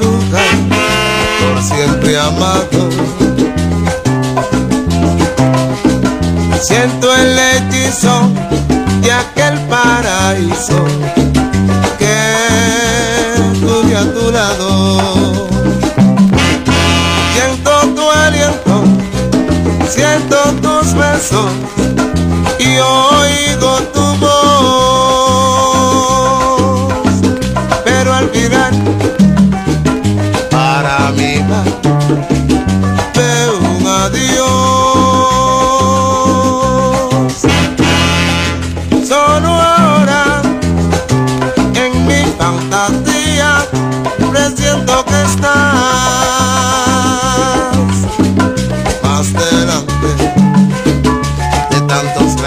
por siempre amado. Siento el hechizo de aquel paraíso que tuve a tu lado. Siento tu aliento, siento tus besos y oigo tu voz, pero al final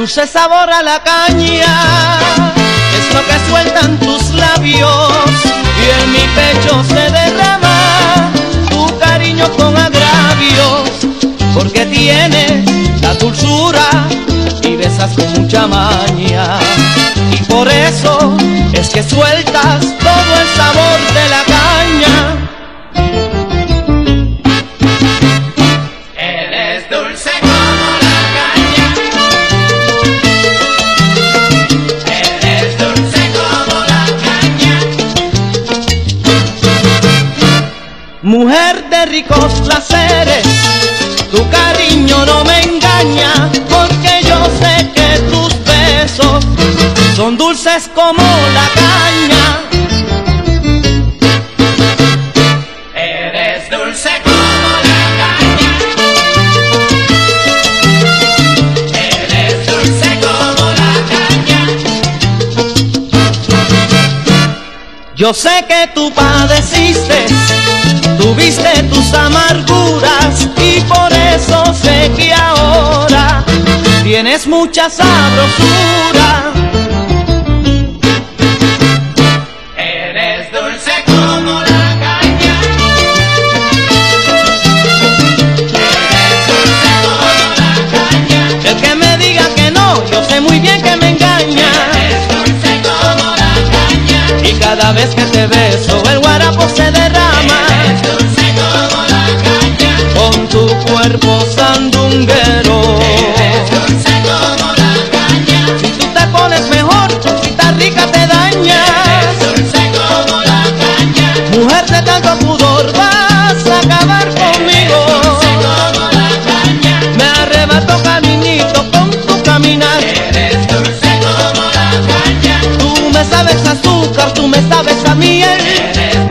dulce sabor a la caña, es lo que sueltan tus labios y en mi pecho se derrama tu cariño con agravios, porque tiene la dulzura y besas con mucha maña, y por eso es que sueltas ricos placeres, tu cariño no me engaña, porque yo sé que tus besos son dulces como la caña. Yo sé que tú padeciste tuviste tus amarguras y por eso sé que ahora tienes mucha sabrosura. vez que te beso el guarapo se derrama. Dulce como la caña. Con tu cuerpo me sabes azúcar, tú me sabes a miel.